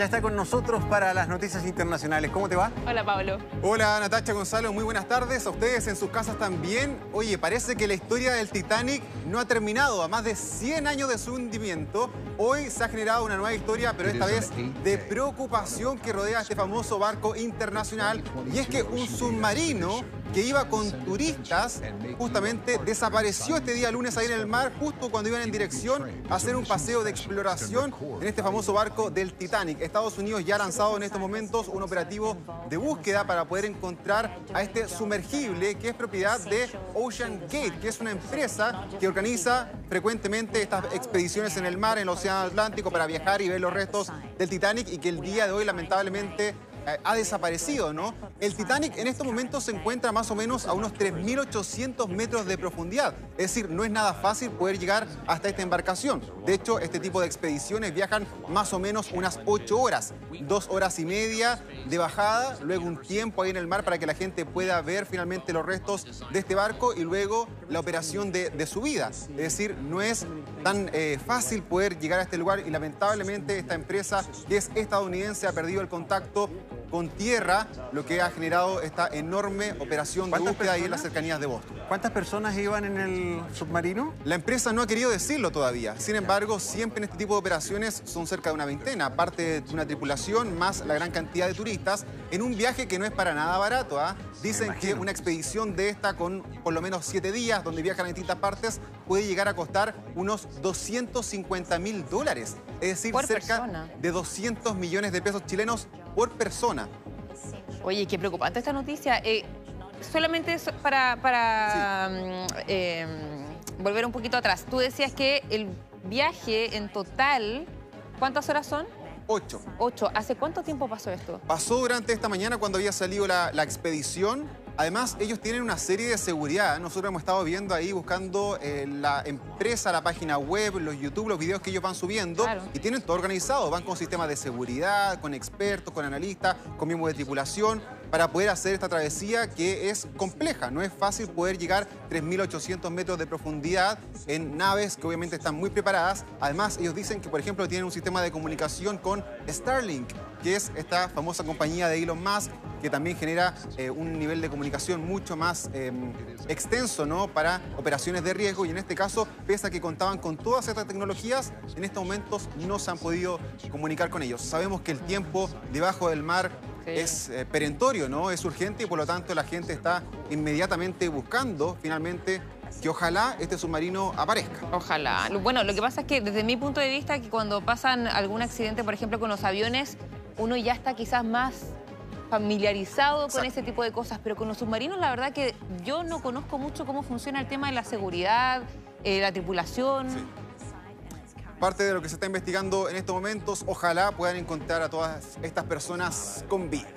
ya está con nosotros para las noticias internacionales. ¿Cómo te va? Hola, Pablo. Hola, Natacha Gonzalo. Muy buenas tardes. A ustedes en sus casas también. Oye, parece que la historia del Titanic no ha terminado. A más de 100 años de su hundimiento, hoy se ha generado una nueva historia, pero esta vez de preocupación que rodea a este famoso barco internacional. Y es que un submarino que iba con turistas justamente desapareció este día lunes ahí en el mar, justo cuando iban en dirección a hacer un paseo de exploración en este famoso barco del Titanic. Estados Unidos ya ha lanzado en estos momentos un operativo de búsqueda para poder encontrar a este sumergible que es propiedad de Ocean Gate, que es una empresa que organiza frecuentemente estas expediciones en el mar, en el Océano Atlántico, para viajar y ver los restos del Titanic y que el día de hoy lamentablemente ha desaparecido, ¿no? El Titanic en estos momentos se encuentra más o menos a unos 3.800 metros de profundidad. Es decir, no es nada fácil poder llegar hasta esta embarcación. De hecho, este tipo de expediciones viajan más o menos unas 8 horas. Dos horas y media de bajada, luego un tiempo ahí en el mar para que la gente pueda ver finalmente los restos de este barco y luego la operación de, de subida. Es decir, no es tan eh, fácil poder llegar a este lugar y lamentablemente esta empresa que es estadounidense ha perdido el contacto con tierra, lo que ha generado esta enorme operación de búsqueda ahí en las cercanías de Boston. ¿Cuántas personas iban en el submarino? La empresa no ha querido decirlo todavía. Sin embargo, siempre en este tipo de operaciones son cerca de una veintena, aparte de una tripulación más la gran cantidad de turistas, en un viaje que no es para nada barato. ¿ah? Dicen que una expedición de esta con por lo menos siete días, donde viajan a distintas partes, puede llegar a costar unos 250 mil dólares. Es decir, cerca de 200 millones de pesos chilenos por persona. Oye, qué preocupante esta noticia. Eh, solamente para, para mm, eh, volver un poquito atrás. Tú decías que el viaje en total, ¿cuántas horas son? Ocho. Ocho. ¿Hace cuánto tiempo pasó esto? Pasó durante esta mañana cuando había salido la, la expedición Además, ellos tienen una serie de seguridad. Nosotros hemos estado viendo ahí, buscando eh, la empresa, la página web, los YouTube, los videos que ellos van subiendo. Y tienen todo organizado. Van con sistemas de seguridad, con expertos, con analistas, con miembros de tripulación, para poder hacer esta travesía que es compleja. No es fácil poder llegar 3.800 metros de profundidad en naves que obviamente están muy preparadas. Además, ellos dicen que, por ejemplo, tienen un sistema de comunicación con Starlink, que es esta famosa compañía de Elon Musk, que también genera eh, un nivel de comunicación mucho más em, extenso ¿no? para operaciones de riesgo y en este caso, pese a que contaban con todas estas tecnologías, en estos momentos no se han podido comunicar con ellos. Sabemos que el tiempo debajo del mar es eh, perentorio, ¿no? Es urgente y por lo tanto la gente está inmediatamente buscando finalmente que ojalá este submarino aparezca. Ojalá. Bueno, lo que pasa es que desde mi punto de vista, que cuando pasan algún accidente, por ejemplo, con los aviones, uno ya está quizás más familiarizado con ese tipo de cosas, pero con los submarinos la verdad que yo no conozco mucho cómo funciona el tema de la seguridad, eh, la tripulación. Parte de lo que se está investigando en estos momentos, ojalá puedan encontrar a todas estas personas con vida.